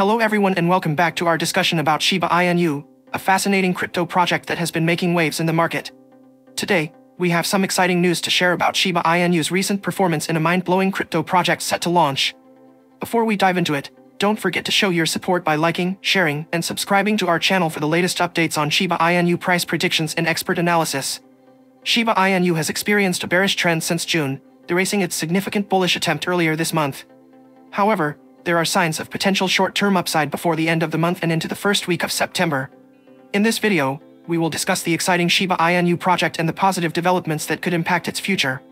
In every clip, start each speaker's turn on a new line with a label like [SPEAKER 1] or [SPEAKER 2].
[SPEAKER 1] Hello everyone and welcome back to our discussion about Shiba Inu, a fascinating crypto project that has been making waves in the market. Today, we have some exciting news to share about Shiba Inu's recent performance in a mind-blowing crypto project set to launch. Before we dive into it, don't forget to show your support by liking, sharing, and subscribing to our channel for the latest updates on Shiba Inu price predictions and expert analysis. Shiba Inu has experienced a bearish trend since June, erasing its significant bullish attempt earlier this month. However, there are signs of potential short-term upside before the end of the month and into the first week of September. In this video, we will discuss the exciting Shiba Inu project and the positive developments that could impact its future.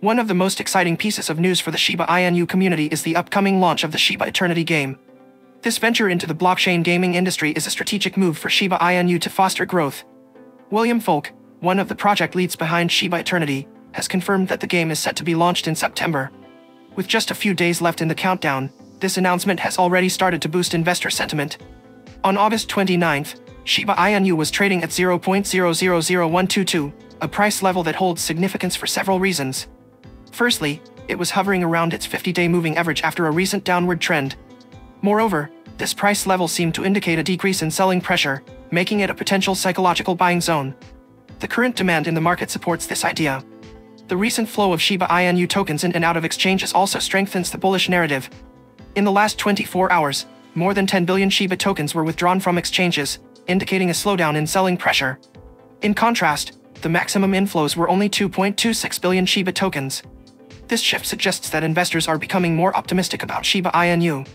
[SPEAKER 1] One of the most exciting pieces of news for the Shiba Inu community is the upcoming launch of the Shiba Eternity game. This venture into the blockchain gaming industry is a strategic move for Shiba Inu to foster growth. William Volk, one of the project leads behind Shiba Eternity, has confirmed that the game is set to be launched in September. With just a few days left in the countdown, this announcement has already started to boost investor sentiment. On August 29th, Shiba Inu was trading at 0.000122, a price level that holds significance for several reasons. Firstly, it was hovering around its 50-day moving average after a recent downward trend. Moreover, this price level seemed to indicate a decrease in selling pressure, making it a potential psychological buying zone. The current demand in the market supports this idea. The recent flow of Shiba Inu tokens in and out of exchanges also strengthens the bullish narrative. In the last 24 hours, more than 10 billion Shiba tokens were withdrawn from exchanges, indicating a slowdown in selling pressure. In contrast, the maximum inflows were only 2.26 billion Shiba tokens. This shift suggests that investors are becoming more optimistic about Shiba Inu.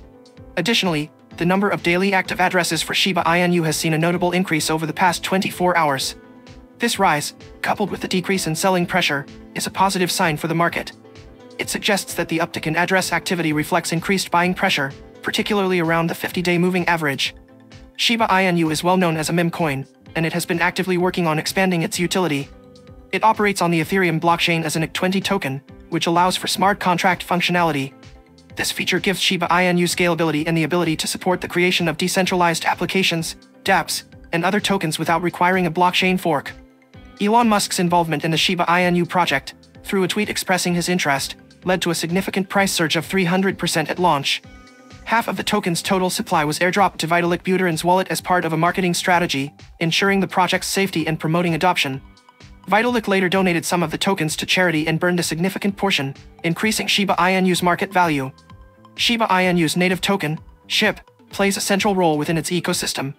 [SPEAKER 1] Additionally, the number of daily active addresses for Shiba Inu has seen a notable increase over the past 24 hours. This rise, coupled with the decrease in selling pressure, is a positive sign for the market. It suggests that the uptick in address activity reflects increased buying pressure, particularly around the 50-day moving average. Shiba Inu is well known as a meme coin, and it has been actively working on expanding its utility. It operates on the Ethereum blockchain as an ERC20 token, which allows for smart contract functionality. This feature gives Shiba Inu scalability and the ability to support the creation of decentralized applications, dApps, and other tokens without requiring a blockchain fork. Elon Musk's involvement in the Shiba Inu project, through a tweet expressing his interest, led to a significant price surge of 300% at launch. Half of the token's total supply was airdropped to Vitalik Buterin's wallet as part of a marketing strategy, ensuring the project's safety and promoting adoption. Vitalik later donated some of the tokens to charity and burned a significant portion, increasing Shiba Inu's market value. Shiba Inu's native token, SHIB, plays a central role within its ecosystem.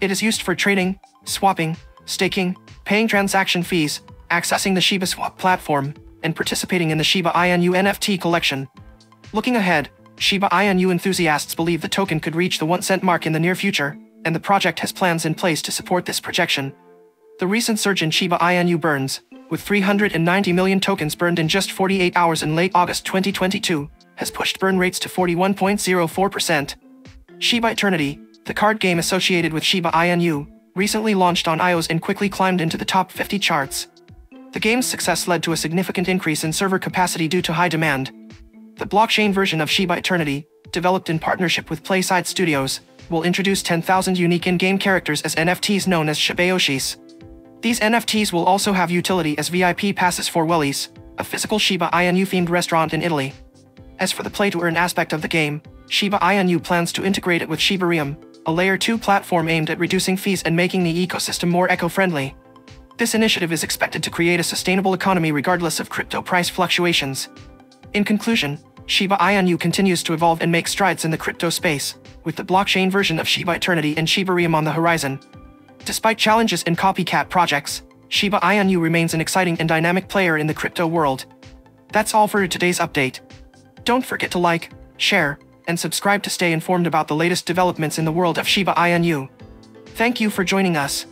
[SPEAKER 1] It is used for trading, swapping, staking, paying transaction fees, accessing the Shiba Swap platform, and participating in the Shiba Inu NFT collection. Looking ahead, Shiba Inu enthusiasts believe the token could reach the 1 cent mark in the near future, and the project has plans in place to support this projection. The recent surge in Shiba Inu burns, with 390 million tokens burned in just 48 hours in late August 2022, has pushed burn rates to 41.04%. Shiba Eternity, the card game associated with Shiba Inu, recently launched on iOS and quickly climbed into the top 50 charts. The game's success led to a significant increase in server capacity due to high demand. The blockchain version of Shiba Eternity, developed in partnership with Playside Studios, will introduce 10,000 unique in-game characters as NFTs known as Shibayoshis. These NFTs will also have utility as VIP passes for Welly's, a physical Shiba Inu-themed restaurant in Italy. As for the play-to-earn aspect of the game, Shiba Inu plans to integrate it with Shibarium, a Layer 2 platform aimed at reducing fees and making the ecosystem more eco-friendly. This initiative is expected to create a sustainable economy regardless of crypto price fluctuations. In conclusion, Shiba Inu continues to evolve and make strides in the crypto space, with the blockchain version of Shiba Eternity and Shiba Shibarium on the horizon. Despite challenges and copycat projects, Shiba Inu remains an exciting and dynamic player in the crypto world. That's all for today's update. Don't forget to like, share, and subscribe to stay informed about the latest developments in the world of Shiba Inu. Thank you for joining us.